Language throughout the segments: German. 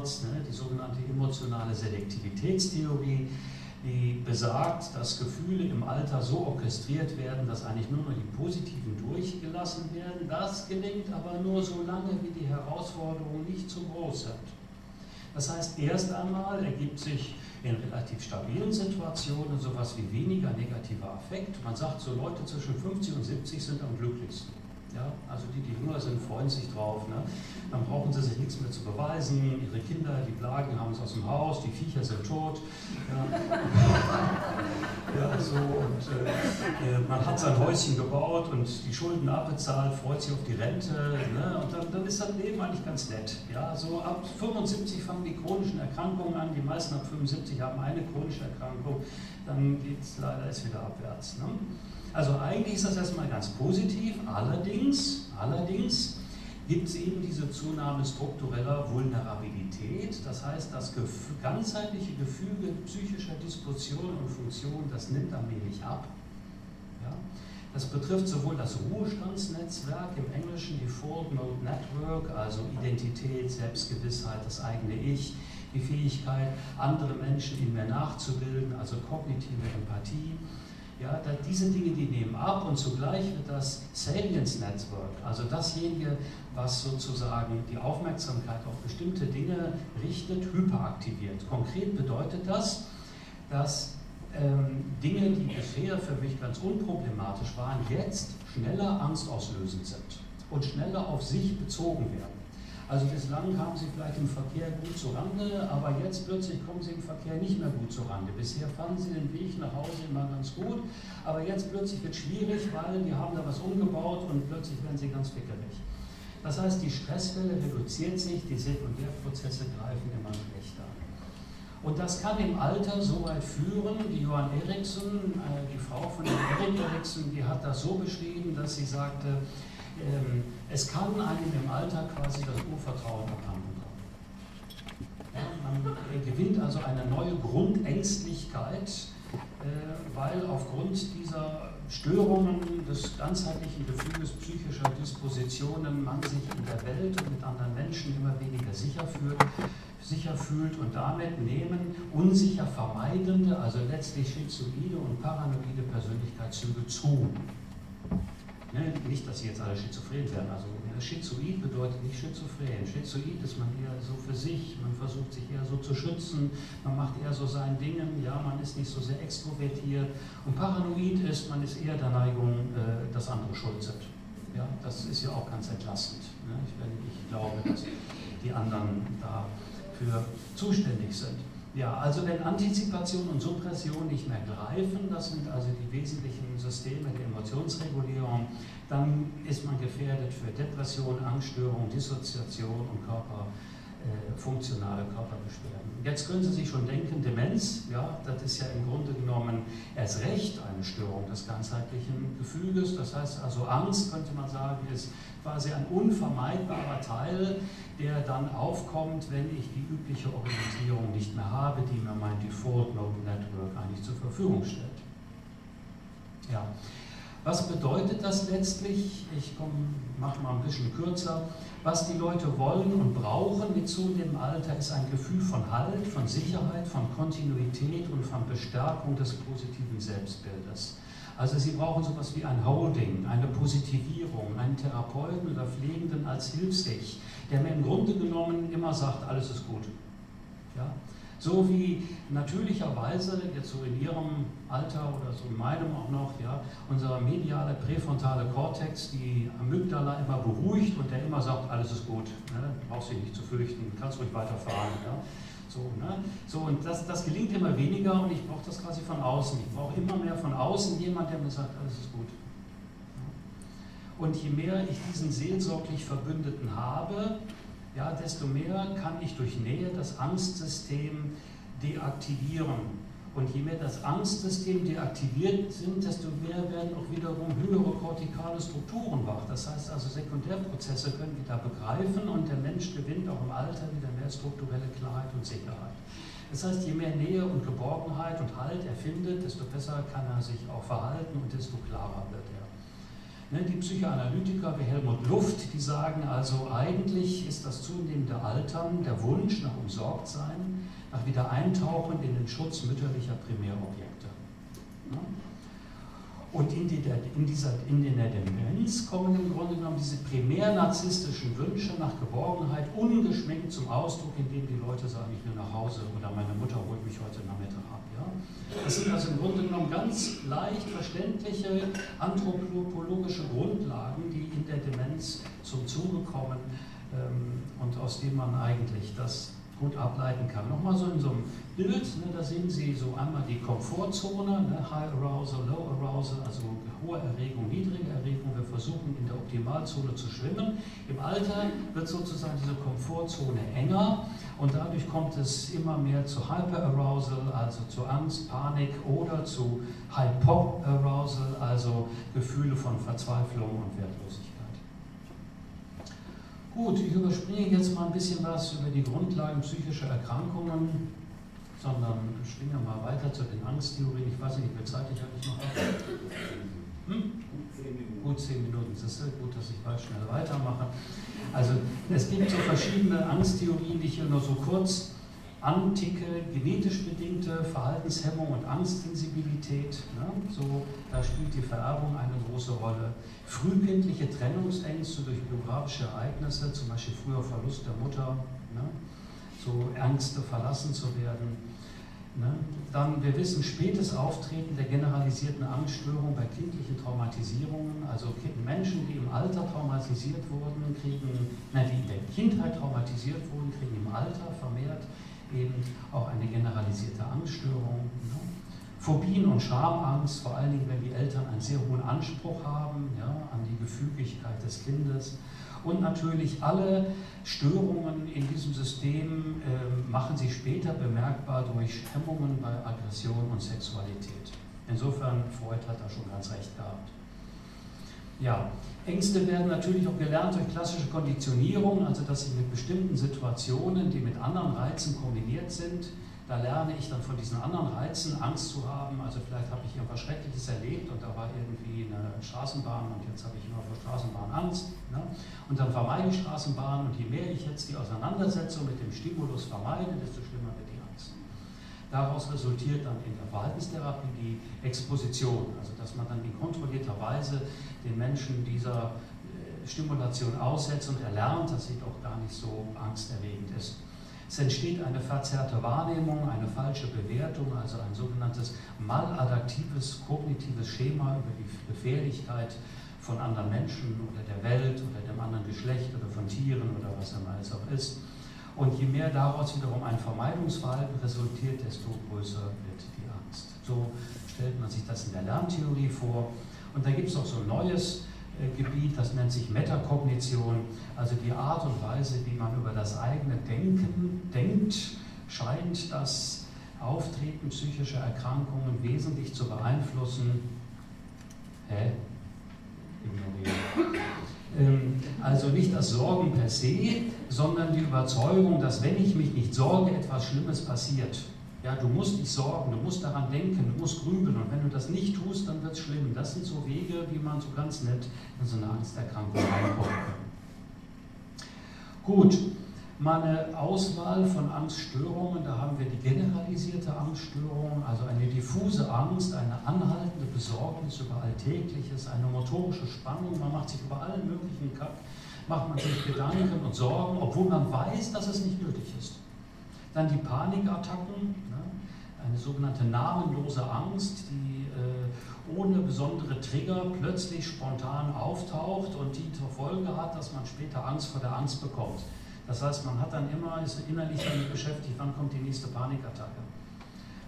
Charles, ne, die sogenannte emotionale Selektivitätstheorie, die besagt, dass Gefühle im Alter so orchestriert werden, dass eigentlich nur noch die positiven durchgelassen werden. Das gelingt aber nur so lange, wie die Herausforderungen nicht zu groß sind. Das heißt, erst einmal ergibt sich in relativ stabilen Situationen sowas wie weniger negativer Affekt. Man sagt, so Leute zwischen 50 und 70 sind am glücklichsten. Ja, also die, die jünger sind, freuen sich drauf. Ne? Dann brauchen sie sich nichts mehr zu beweisen. Ihre Kinder, die Plagen, haben es aus dem Haus, die Viecher sind tot. Ja, ja so, und äh, man hat sein Häuschen gebaut und die Schulden abbezahlt, freut sich auf die Rente. Ne? Und dann, dann, ist das Leben eigentlich ganz nett. Ja, so ab 75 fangen die chronischen Erkrankungen an. Die meisten ab 75 haben eine chronische Erkrankung. Dann geht es leider erst wieder abwärts. Ne? Also eigentlich ist das erstmal ganz positiv, allerdings, allerdings gibt es eben diese Zunahme struktureller Vulnerabilität. Das heißt, das ganzheitliche Gefüge psychischer Disposition und Funktion, das nimmt allmählich ab. Ja? Das betrifft sowohl das Ruhestandsnetzwerk im Englischen, Default Mode Network, also Identität, Selbstgewissheit, das eigene Ich, die Fähigkeit, andere Menschen in mir nachzubilden, also kognitive Empathie ja, diese Dinge, die nehmen ab und zugleich wird das Salience Network, also dasjenige, was sozusagen die Aufmerksamkeit auf bestimmte Dinge richtet, hyperaktiviert. Konkret bedeutet das, dass ähm, Dinge, die bisher für mich ganz unproblematisch waren, jetzt schneller angstauslösend sind und schneller auf sich bezogen werden. Also bislang kamen sie vielleicht im Verkehr gut zurande, aber jetzt plötzlich kommen sie im Verkehr nicht mehr gut zurande. Bisher fanden sie den Weg nach Hause immer ganz gut, aber jetzt plötzlich wird es schwierig, weil die haben da was umgebaut und plötzlich werden sie ganz fickerig. Das heißt, die Stresswelle reduziert sich, die Sekundärprozesse greifen immer schlechter. Und das kann im Alter so weit führen, die Johann Eriksen, äh, die Frau von Erik Eriksen, die hat das so beschrieben, dass sie sagte, ähm, es kann einem im Alter quasi das Urvertrauen abhanden kommen. Man gewinnt also eine neue Grundängstlichkeit, äh, weil aufgrund dieser Störungen des ganzheitlichen Gefühls psychischer Dispositionen man sich in der Welt und mit anderen Menschen immer weniger sicher fühlt, sicher fühlt und damit nehmen unsicher vermeidende, also letztlich schizoide und paranoide Persönlichkeitszüge zu. Ne, nicht, dass sie jetzt alle schizophren werden. Also Schizoid bedeutet nicht schizophren. Schizoid ist man eher so für sich, man versucht sich eher so zu schützen, man macht eher so sein Dingen, ja, man ist nicht so sehr extrovertiert. Und paranoid ist, man ist eher der Neigung, äh, dass andere schuld sind. Ja, das ist ja auch ganz entlastend. Ne? Ich, ich glaube, dass die anderen dafür zuständig sind. Ja, also wenn Antizipation und Suppression nicht mehr greifen, das sind also die wesentlichen Systeme der Emotionsregulierung, dann ist man gefährdet für Depression, Angststörung, Dissoziation und Körper, funktionale Körperbeschwerden. Jetzt können Sie sich schon denken, Demenz, ja, das ist ja im Grunde genommen erst recht eine Störung des ganzheitlichen Gefüges. Das heißt also Angst, könnte man sagen, ist quasi ein unvermeidbarer Teil, der dann aufkommt, wenn ich die übliche Orientierung nicht mehr habe, die mir mein Default Mode Network eigentlich zur Verfügung stellt. Ja. Was bedeutet das letztlich? Ich mache mal ein bisschen kürzer. Was die Leute wollen und brauchen mit zunehmendem Alter ist ein Gefühl von Halt, von Sicherheit, von Kontinuität und von Bestärkung des positiven Selbstbildes. Also sie brauchen sowas wie ein Holding, eine Positivierung, einen Therapeuten oder Pflegenden als Hilfsich, der mir im Grunde genommen immer sagt, alles ist gut. Ja? So wie natürlicherweise, jetzt so in Ihrem Alter oder so in meinem auch noch, ja, unser mediale präfrontale Kortex, die Amygdala immer beruhigt und der immer sagt, alles ist gut, ne? brauchst dich nicht zu fürchten, kannst ruhig weiterfahren. Ja? So, ne? so, und das, das gelingt immer weniger und ich brauche das quasi von außen. Ich brauche immer mehr von außen jemand, der mir sagt, alles ist gut. Und je mehr ich diesen seelsorglich Verbündeten habe, ja, desto mehr kann ich durch Nähe das Angstsystem deaktivieren. Und je mehr das Angstsystem deaktiviert sind, desto mehr werden auch wiederum höhere kortikale Strukturen wach. Das heißt also, Sekundärprozesse können wieder begreifen und der Mensch gewinnt auch im Alter wieder mehr strukturelle Klarheit und Sicherheit. Das heißt, je mehr Nähe und Geborgenheit und Halt er findet, desto besser kann er sich auch verhalten und desto klarer wird er. Ne, die Psychoanalytiker wie Helmut Luft, die sagen also, eigentlich ist das zunehmende Altern der Wunsch nach Umsorgtsein, nach Wiedereintauchen in den Schutz mütterlicher Primärobjekte. Ne? Und in, die, in, dieser, in der Demenz kommen im Grunde genommen diese primär narzisstischen Wünsche nach Geborgenheit ungeschminkt zum Ausdruck, indem die Leute sagen, ich will nach Hause oder meine Mutter holt mich heute Nachmittag ab. Das sind also im Grunde genommen ganz leicht verständliche anthropologische Grundlagen, die in der Demenz zum Zuge kommen ähm, und aus denen man eigentlich das gut ableiten kann. Nochmal so in so einem Bild, ne, da sehen Sie so einmal die Komfortzone, ne, High Arousal, Low Arousal, also hohe Erregung, niedrige Erregung. Wir versuchen in der Optimalzone zu schwimmen. Im Alter wird sozusagen diese Komfortzone enger und dadurch kommt es immer mehr zu Hyper-Arousal, also zu Angst, Panik oder zu Hypo-Arousal, also Gefühle von Verzweiflung und Wertlosigkeit. Gut, ich überspringe jetzt mal ein bisschen was über die Grundlagen psychischer Erkrankungen, sondern schwinge mal weiter zu den Angsttheorien. Ich weiß nicht, wie viel Zeit ich eigentlich noch habe. Hm? Gut zehn Minuten. Das ist gut, dass ich bald schnell weitermache. Also es gibt so verschiedene Angsttheorien, die ich hier nur so kurz antike, genetisch bedingte Verhaltenshemmung und Angstsensibilität. Ne? So, da spielt die Vererbung eine große Rolle. Frühkindliche Trennungsängste durch biografische Ereignisse, zum Beispiel früher Verlust der Mutter, ne? so Ängste verlassen zu werden. Ne? Dann, wir wissen, spätes Auftreten der generalisierten Angststörung bei kindlichen Traumatisierungen, also Menschen, die im Alter traumatisiert wurden, kriegen, nein, die in der Kindheit traumatisiert wurden, kriegen im Alter vermehrt eben auch eine generalisierte Angststörung. Ne? Phobien und Schamangst, vor allen Dingen, wenn die Eltern einen sehr hohen Anspruch haben ja, an die Gefügigkeit des Kindes. Und natürlich alle Störungen in diesem System äh, machen sich später bemerkbar durch Hemmungen bei Aggression und Sexualität. Insofern, Freud hat da schon ganz recht gehabt. Ja, Ängste werden natürlich auch gelernt durch klassische Konditionierung, also dass sie mit bestimmten Situationen, die mit anderen Reizen kombiniert sind, da lerne ich dann von diesen anderen Reizen Angst zu haben. Also vielleicht habe ich irgendwas Schreckliches erlebt und da war irgendwie eine Straßenbahn und jetzt habe ich immer vor Straßenbahn Angst. Ne? Und dann vermeide ich Straßenbahn und je mehr ich jetzt die Auseinandersetzung mit dem Stimulus vermeide, desto schlimmer wird die Angst. Daraus resultiert dann in der Verhaltenstherapie die Exposition, also dass man dann in kontrollierter Weise den Menschen dieser äh, Stimulation aussetzt und erlernt, dass sie doch gar nicht so angsterregend ist. Es entsteht eine verzerrte Wahrnehmung, eine falsche Bewertung, also ein sogenanntes maladaptives kognitives Schema über die Gefährlichkeit von anderen Menschen oder der Welt oder dem anderen Geschlecht oder von Tieren oder was immer es auch ist. Und je mehr daraus wiederum ein Vermeidungsverhalten resultiert, desto größer wird die Angst. So stellt man sich das in der Lerntheorie vor. Und da gibt es auch so ein neues Gebiet, das nennt sich Metakognition, also die Art und Weise, wie man über das eigene Denken denkt, scheint das Auftreten psychischer Erkrankungen wesentlich zu beeinflussen. Hä? Ignorieren. Ähm, also nicht das Sorgen per se, sondern die Überzeugung, dass wenn ich mich nicht sorge, etwas Schlimmes passiert. Ja, du musst dich sorgen, du musst daran denken, du musst grübeln und wenn du das nicht tust, dann wird es schlimm. Das sind so Wege, wie man so ganz nett in so eine Angsterkrankung reinkommen kann. Gut, meine Auswahl von Angststörungen, da haben wir die generalisierte Angststörung, also eine diffuse Angst, eine anhaltende Besorgnis über Alltägliches, eine motorische Spannung, man macht sich über allen möglichen Kack, macht man sich Gedanken und Sorgen, obwohl man weiß, dass es nicht nötig ist. Dann die Panikattacken, ne? eine sogenannte namenlose Angst, die äh, ohne besondere Trigger plötzlich spontan auftaucht und die zur Folge hat, dass man später Angst vor der Angst bekommt. Das heißt, man hat dann immer, ist innerlich damit beschäftigt, wann kommt die nächste Panikattacke.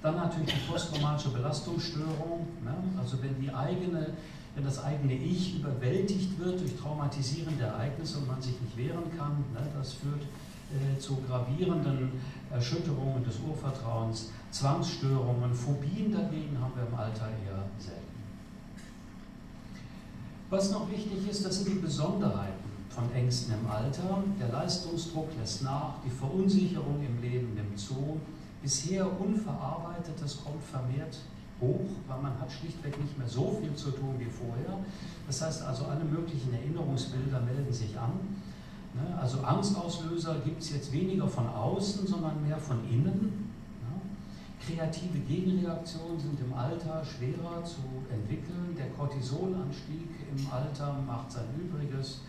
Dann natürlich die posttraumatische Belastungsstörung, ne? also wenn die eigene wenn das eigene Ich überwältigt wird durch traumatisierende Ereignisse und man sich nicht wehren kann, ne, das führt zu gravierenden Erschütterungen des Urvertrauens, Zwangsstörungen, Phobien dagegen haben wir im Alter eher selten. Was noch wichtig ist, das sind die Besonderheiten von Ängsten im Alter. Der Leistungsdruck lässt nach, die Verunsicherung im Leben nimmt zu. Bisher Unverarbeitetes kommt vermehrt hoch, weil man hat schlichtweg nicht mehr so viel zu tun wie vorher. Das heißt also, alle möglichen Erinnerungsbilder melden sich an. Ne? Also Angstauslöser gibt es jetzt weniger von außen, sondern mehr von innen. Kreative Gegenreaktionen sind im Alter schwerer zu entwickeln. Der Cortisolanstieg im Alter macht sein Übriges.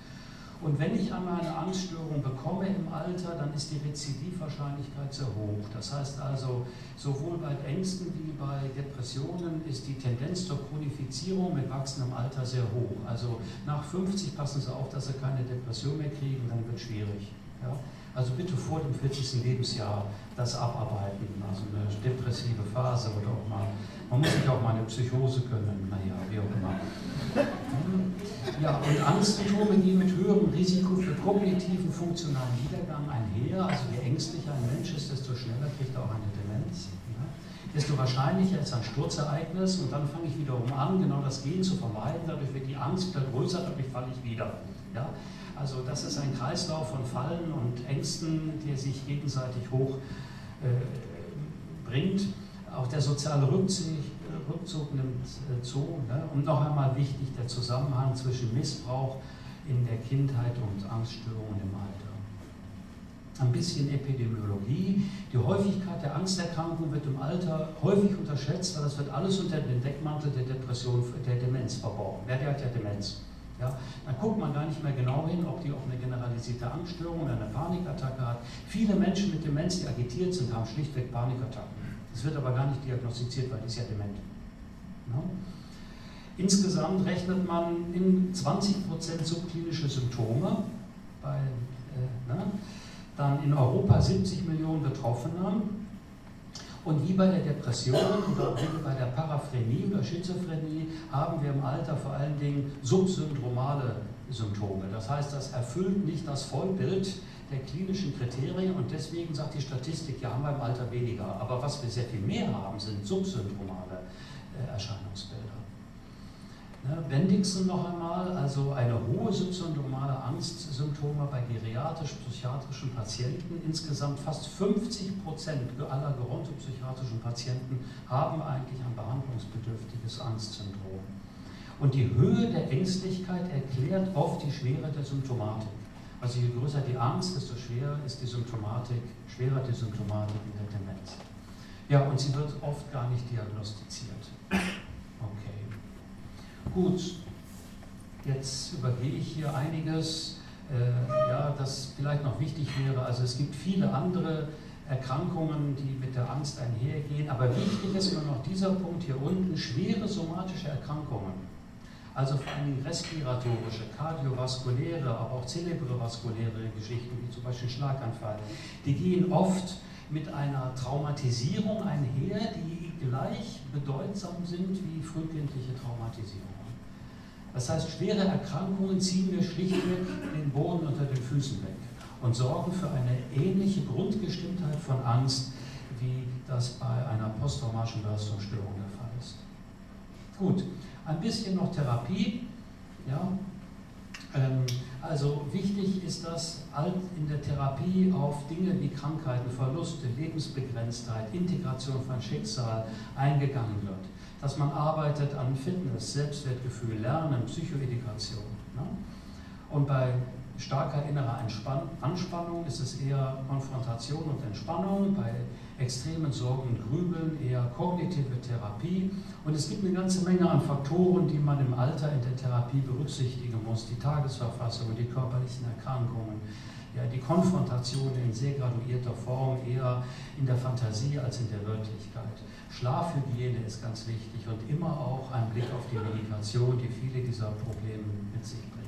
Und wenn ich einmal eine Angststörung bekomme im Alter, dann ist die Rezidivwahrscheinlichkeit sehr hoch. Das heißt also, sowohl bei Ängsten wie bei Depressionen ist die Tendenz zur Chronifizierung mit wachsendem Alter sehr hoch. Also nach 50 passen Sie auf, dass Sie keine Depression mehr kriegen, dann wird es schwierig. Ja? Also bitte vor dem 40. Lebensjahr das abarbeiten, also eine depressive Phase oder auch mal, man muss sich auch mal eine Psychose können, naja, wie auch immer. Ja, und Angstsymptome gehen mit höherem Risiko für kognitiven funktionalen Niedergang einher. Also je ängstlicher ein Mensch ist, desto schneller kriegt er auch eine Demenz. Ja. Desto wahrscheinlicher ist ein Sturzereignis und dann fange ich wiederum an, genau das Gehen zu vermeiden. Dadurch wird die Angst wieder größer, dadurch falle ich wieder. Ja. Also das ist ein Kreislauf von Fallen und Ängsten, der sich gegenseitig hoch äh. Auch der soziale Rückzug, Rückzug nimmt äh, zu. Ne? Und noch einmal wichtig, der Zusammenhang zwischen Missbrauch in der Kindheit und Angststörungen im Alter. Ein bisschen Epidemiologie. Die Häufigkeit der Angsterkrankung wird im Alter häufig unterschätzt, weil das wird alles unter dem Deckmantel der Depression, der Demenz verborgen. Wer hat ja Demenz? Ja, dann guckt man gar nicht mehr genau hin, ob die auch eine generalisierte Angststörung oder eine Panikattacke hat. Viele Menschen mit Demenz, die agitiert sind, haben schlichtweg Panikattacken. Das wird aber gar nicht diagnostiziert, weil die ist ja dement. Ja? Insgesamt rechnet man in 20% subklinische Symptome, bei, äh, ne? dann in Europa 70 Millionen Betroffene. Und wie bei der Depression oder wie bei der Paraphrenie oder Schizophrenie haben wir im Alter vor allen Dingen subsyndromale Symptome. Das heißt, das erfüllt nicht das Vollbild der klinischen Kriterien und deswegen sagt die Statistik, ja, haben wir im Alter weniger. Aber was wir sehr viel mehr haben, sind subsyndromale Erscheinungsbilder. Ne, Bendixen noch einmal, also eine hohe subsyndromale Angstsymptome bei geriatrisch-psychiatrischen Patienten. Insgesamt fast 50 Prozent aller gerontopsychiatrischen Patienten haben eigentlich ein behandlungsbedürftiges Angstsyndrom. Und die Höhe der Ängstlichkeit erklärt oft die Schwere der Symptomatik. Also je größer die Angst, desto schwerer ist die Symptomatik, schwerer die Symptomatik in der Demenz. Ja, und sie wird oft gar nicht diagnostiziert. Okay. Gut, jetzt übergehe ich hier einiges, äh, ja, das vielleicht noch wichtig wäre. Also es gibt viele andere Erkrankungen, die mit der Angst einhergehen, aber wichtig ist immer noch dieser Punkt hier unten, schwere somatische Erkrankungen also vor allem respiratorische, kardiovaskuläre, aber auch zerebrovaskuläre Geschichten, wie zum Beispiel Schlaganfall, die gehen oft mit einer Traumatisierung einher, die gleich bedeutsam sind wie frühkindliche Traumatisierungen. Das heißt, schwere Erkrankungen ziehen wir schlichtweg den Boden unter den Füßen weg und sorgen für eine ähnliche Grundgestimmtheit von Angst, wie das bei einer posttraumatischen Belastungsstörung der Fall ist. Gut, ein bisschen noch Therapie. Ja? Ähm, also wichtig ist, dass in der Therapie auf Dinge wie Krankheiten, Verluste, Lebensbegrenztheit, Integration von Schicksal eingegangen wird. Dass man arbeitet an Fitness, Selbstwertgefühl, Lernen, Psychoedikation. Ne? Und bei starker innerer Anspannung ist es eher Konfrontation und Entspannung. Bei extremen Sorgen und Grübeln, eher kognitive Therapie. Und es gibt eine ganze Menge an Faktoren, die man im Alter in der Therapie berücksichtigen muss. Die Tagesverfassung, die körperlichen Erkrankungen, ja, die Konfrontation in sehr graduierter Form, eher in der Fantasie als in der Wirklichkeit. Schlafhygiene ist ganz wichtig und immer auch ein Blick auf die Medikation, die viele dieser Probleme mit sich bringt.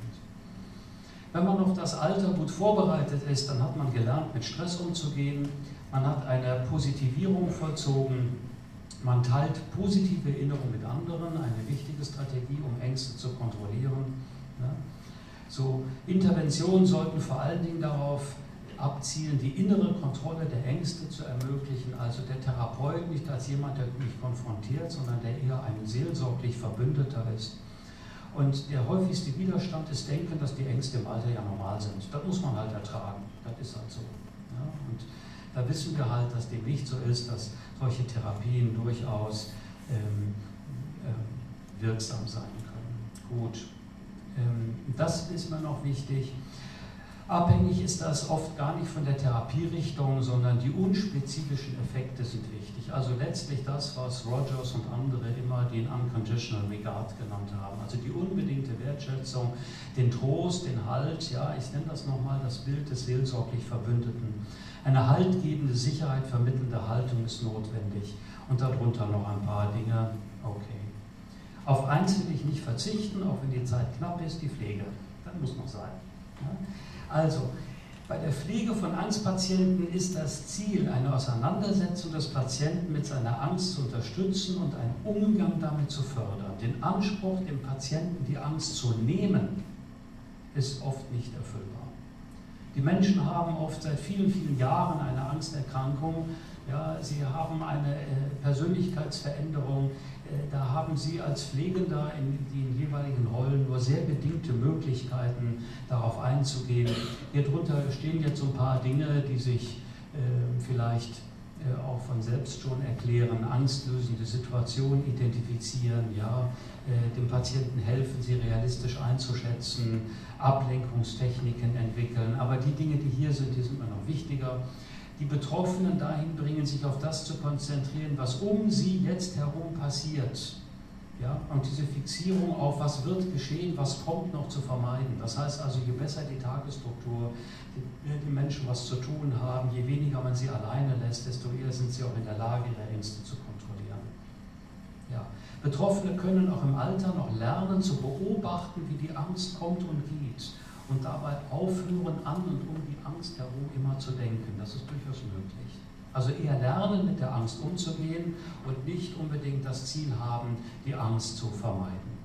Wenn man auf das Alter gut vorbereitet ist, dann hat man gelernt, mit Stress umzugehen, man hat eine Positivierung vollzogen, man teilt positive Erinnerungen mit anderen, eine wichtige Strategie, um Ängste zu kontrollieren. Ja. So, Interventionen sollten vor allen Dingen darauf abzielen, die innere Kontrolle der Ängste zu ermöglichen. Also der Therapeut nicht als jemand, der mich konfrontiert, sondern der eher ein seelsorglich Verbündeter ist. Und der häufigste Widerstand ist Denken, dass die Ängste im Alter ja normal sind. Das muss man halt ertragen. Das ist halt so. Ja? Da wissen wir halt, dass dem nicht so ist, dass solche Therapien durchaus ähm, äh, wirksam sein können. Gut, ähm, das ist mir noch wichtig. Abhängig ist das oft gar nicht von der Therapierichtung, sondern die unspezifischen Effekte sind wichtig. Also letztlich das, was Rogers und andere immer den Unconditional Regard genannt haben. Also die unbedingte Wertschätzung, den Trost, den Halt, ja, ich nenne das nochmal das Bild des seelsorglich Verbündeten. Eine haltgebende, Sicherheit vermittelnde Haltung ist notwendig. Und darunter noch ein paar Dinge. Okay. Auf eins will ich nicht verzichten, auch wenn die Zeit knapp ist, die Pflege. Das muss noch sein. Also, bei der Pflege von Angstpatienten ist das Ziel, eine Auseinandersetzung des Patienten mit seiner Angst zu unterstützen und einen Umgang damit zu fördern. Den Anspruch, dem Patienten die Angst zu nehmen, ist oft nicht erfüllbar. Die Menschen haben oft seit vielen, vielen Jahren eine Angsterkrankung. Ja, sie haben eine äh, Persönlichkeitsveränderung. Da haben sie als Pflegender in den jeweiligen Rollen nur sehr bedingte Möglichkeiten, darauf einzugehen. Hier drunter stehen jetzt so ein paar Dinge, die sich äh, vielleicht äh, auch von selbst schon erklären, angstlösende Situationen identifizieren, ja, äh, dem Patienten helfen, sie realistisch einzuschätzen, Ablenkungstechniken entwickeln. Aber die Dinge, die hier sind, die sind mir noch wichtiger. Die Betroffenen dahin bringen, sich auf das zu konzentrieren, was um sie jetzt herum passiert. Ja, und diese Fixierung auf, was wird geschehen, was kommt noch zu vermeiden. Das heißt also, je besser die Tagesstruktur, mehr die Menschen was zu tun haben, je weniger man sie alleine lässt, desto eher sind sie auch in der Lage, ihre Ängste zu kontrollieren. Ja. Betroffene können auch im Alter noch lernen zu beobachten, wie die Angst kommt und geht und dabei aufhören, an und um die Angst herum immer zu denken. Das ist durchaus möglich. Also eher lernen, mit der Angst umzugehen und nicht unbedingt das Ziel haben, die Angst zu vermeiden.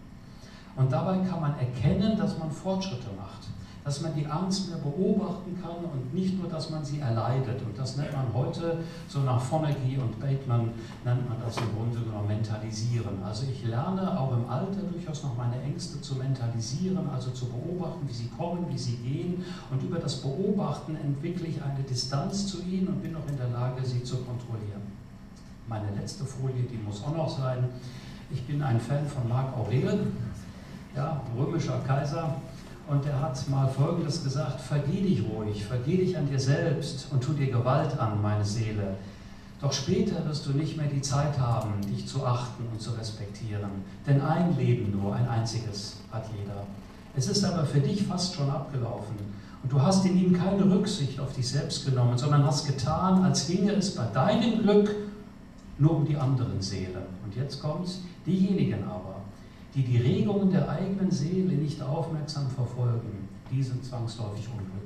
Und dabei kann man erkennen, dass man Fortschritte macht dass man die Angst mehr beobachten kann und nicht nur, dass man sie erleidet. Und das nennt man heute, so nach Fonagy und Bateman, nennt man das im Grunde genommen mentalisieren. Also ich lerne auch im Alter durchaus noch meine Ängste zu mentalisieren, also zu beobachten, wie sie kommen, wie sie gehen. Und über das Beobachten entwickle ich eine Distanz zu ihnen und bin auch in der Lage, sie zu kontrollieren. Meine letzte Folie, die muss auch noch sein. Ich bin ein Fan von Marc Aurel, ja, römischer Kaiser, und er hat mal Folgendes gesagt, vergeh dich ruhig, vergeh dich an dir selbst und tu dir Gewalt an, meine Seele. Doch später wirst du nicht mehr die Zeit haben, dich zu achten und zu respektieren. Denn ein Leben nur, ein einziges hat jeder. Es ist aber für dich fast schon abgelaufen. Und du hast in ihm keine Rücksicht auf dich selbst genommen, sondern hast getan, als ginge es bei deinem Glück nur um die anderen Seelen. Und jetzt kommt's, diejenigen aber, die die Regungen der eigenen Seele nicht aufmerksam verfolgen, die sind zwangsläufig unglücklich.